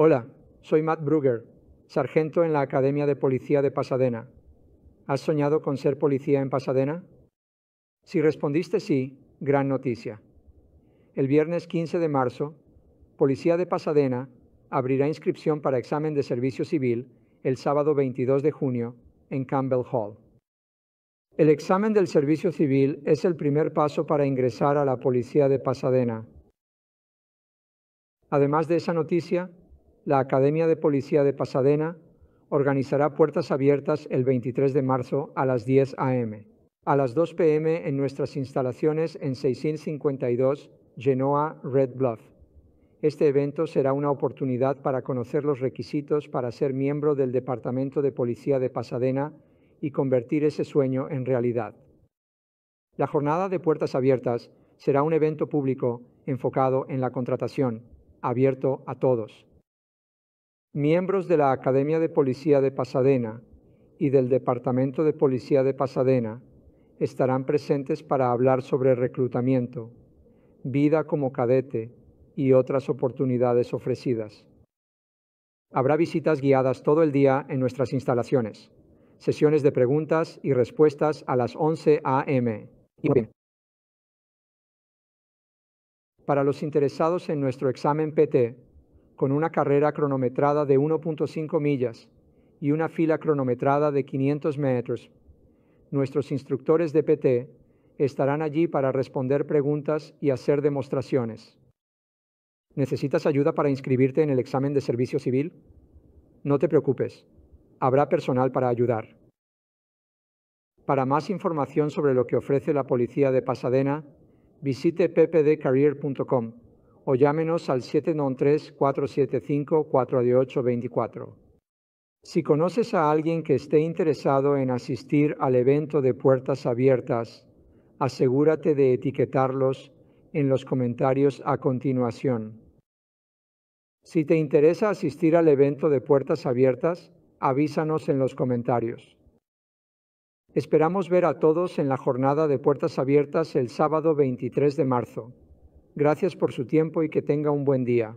Hola, soy Matt Brugger, sargento en la Academia de Policía de Pasadena. ¿Has soñado con ser policía en Pasadena? Si respondiste sí, gran noticia. El viernes 15 de marzo, Policía de Pasadena abrirá inscripción para examen de servicio civil el sábado 22 de junio en Campbell Hall. El examen del servicio civil es el primer paso para ingresar a la Policía de Pasadena. Además de esa noticia, la Academia de Policía de Pasadena organizará puertas abiertas el 23 de marzo a las 10 a.m. A las 2 p.m. en nuestras instalaciones en 652 Genoa Red Bluff. Este evento será una oportunidad para conocer los requisitos para ser miembro del Departamento de Policía de Pasadena y convertir ese sueño en realidad. La jornada de puertas abiertas será un evento público enfocado en la contratación, abierto a todos. Miembros de la Academia de Policía de Pasadena y del Departamento de Policía de Pasadena estarán presentes para hablar sobre reclutamiento, vida como cadete y otras oportunidades ofrecidas. Habrá visitas guiadas todo el día en nuestras instalaciones, sesiones de preguntas y respuestas a las 11 a.m. Para los interesados en nuestro examen PT, con una carrera cronometrada de 1.5 millas y una fila cronometrada de 500 metros, nuestros instructores de PT estarán allí para responder preguntas y hacer demostraciones. ¿Necesitas ayuda para inscribirte en el examen de servicio civil? No te preocupes, habrá personal para ayudar. Para más información sobre lo que ofrece la Policía de Pasadena, visite ppdcareer.com o llámenos al 793-475-4824. Si conoces a alguien que esté interesado en asistir al evento de puertas abiertas, asegúrate de etiquetarlos en los comentarios a continuación. Si te interesa asistir al evento de puertas abiertas, avísanos en los comentarios. Esperamos ver a todos en la jornada de puertas abiertas el sábado 23 de marzo. Gracias por su tiempo y que tenga un buen día.